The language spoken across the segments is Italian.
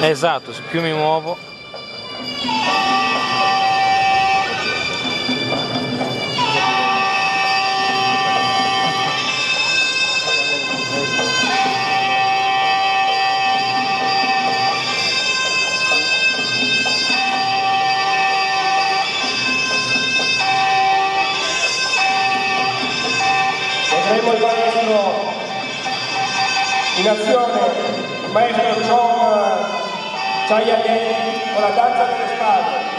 Esatto, più mi muovo. Vedremo il maestro in azione, il maestro John Chayadeh con la danza delle spade.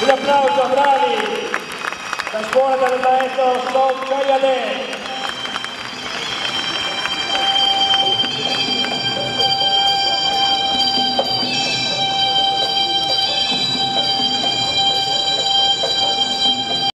Un applauso, bravi! La scuola del maestro John Chayadeh.